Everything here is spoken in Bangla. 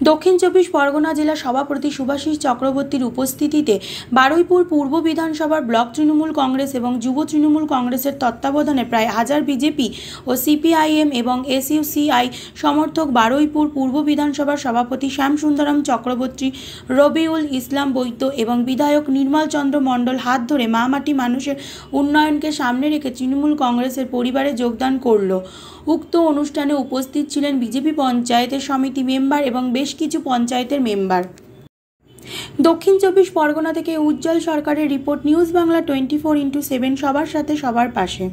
দক্ষিণ চব্বিশ পরগনা জেলা সভাপতি সুভাষিস চক্রবর্তীর উপস্থিতিতে বারুইপুর পূর্ব বিধানসভার ব্লক তৃণমূল কংগ্রেস এবং যুব তৃণমূল কংগ্রেসের তত্ত্বাবধানে প্রায় হাজার বিজেপি ও সিপিআইএম এবং এসইউসিআই সমর্থক বারুইপুর পূর্ব বিধানসভার সভাপতি শ্যামসুন্দরম চক্রবর্তী, রবিউল ইসলাম বৈদ্য এবং বিধায়ক নির্মল চন্দ্র মণ্ডল হাত ধরে মা মাটি মানুষের উন্নয়নকে সামনে রেখে তৃণমূল কংগ্রেসের পরিবারে যোগদান করল। উক্ত অনুষ্ঠানে উপস্থিত ছিলেন বিজেপি পঞ্চায়েতের সমিতি মেম্বার এবং বেশ কিছু পঞ্চায়েতের মেম্বার। দক্ষিণ চব্বিশ পরগনা থেকে উজ্জ্বল সরকারের report, news Bangla twenty four into seven, সবার সাথে সবার পাশে।